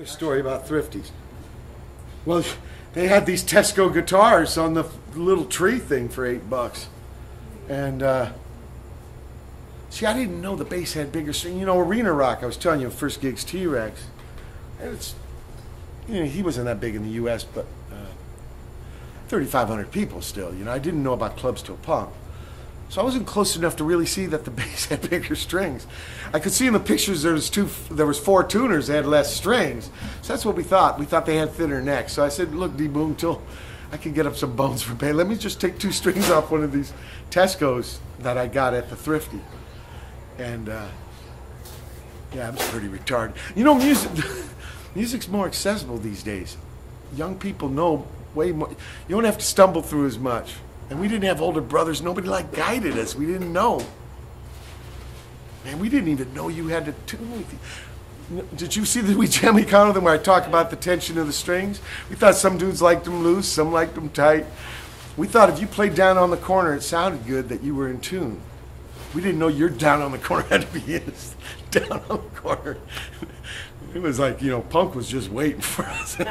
Another story about thrifties. Well, they had these Teisco guitars on the little tree thing for eight bucks, and uh, see, I didn't know the bass had bigger string. You know, Arena Rock. I was telling you, first gigs T Rex, and it's you know he wasn't that big in the U.S., but uh, 3,500 people still. You know, I didn't know about clubs till punk. So I wasn't close enough to really see that the bass had bigger strings. I could see in the pictures there was two, there was four tuners that had less strings. So that's what we thought. We thought they had thinner necks. So I said, "Look, D Boon, till I can get up some bones for pay, let me just take two strings off one of these Teisco's that I got at the Thrifty." And uh, yeah, I'm pretty retarded. You know, music, music's more accessible these days. Young people know way more. You don't have to stumble through as much. And we didn't have older brothers. Nobody like guided us. We didn't know. Man, we didn't even know you had to tune. Did you see the We Jam Econo them where I talk about the tension of the strings? We thought some dudes liked them loose, some liked them tight. We thought if you played down on the corner, it sounded good that you were in tune. We didn't know your down on the corner had to be down on the corner. It was like, you know, punk was just waiting for us.